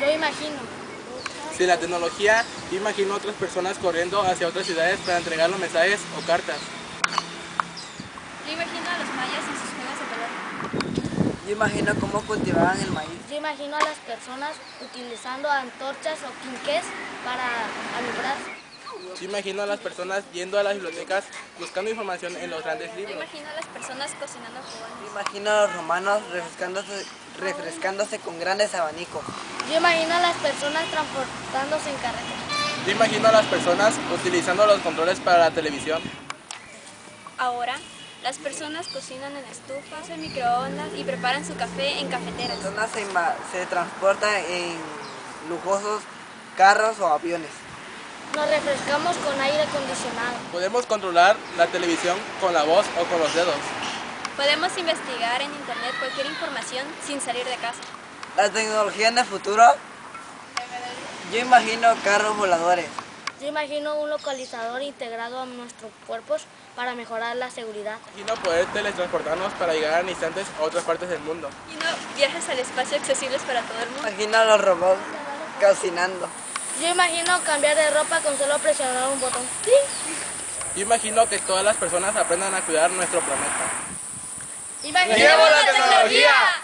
Yo imagino. Sin la tecnología, yo imagino otras personas corriendo hacia otras ciudades para entregar los mensajes o cartas. Yo imagino a los mayas en sus juegos de pelota. Yo imagino cómo cultivaban el maíz. Yo imagino a las personas utilizando antorchas o quinqués para alumbrar. Yo imagino a las personas yendo a las bibliotecas buscando información en los grandes Yo libros. imagino a las personas cocinando jugones. Yo imagino a los romanos refrescándose, refrescándose con grandes abanicos. Yo imagino a las personas transportándose en carretas. Yo imagino a las personas utilizando los controles para la televisión. Ahora, las personas cocinan en estufas, en microondas y preparan su café en cafeteras. Las personas se, se transportan en lujosos carros o aviones. Nos refrescamos con aire acondicionado. Podemos controlar la televisión con la voz o con los dedos. Podemos investigar en internet cualquier información sin salir de casa. La tecnología en el futuro. Yo imagino carros voladores. Yo imagino un localizador integrado a nuestros cuerpos para mejorar la seguridad. Imagino poder teletransportarnos para llegar en instantes a otras partes del mundo. Y no viajes al espacio accesibles para todo el mundo. Imagino a los robots cocinando. Yo imagino cambiar de ropa con solo presionar un botón. Yo imagino que todas las personas aprendan a cuidar nuestro planeta. ¡Imaginemos la tecnología!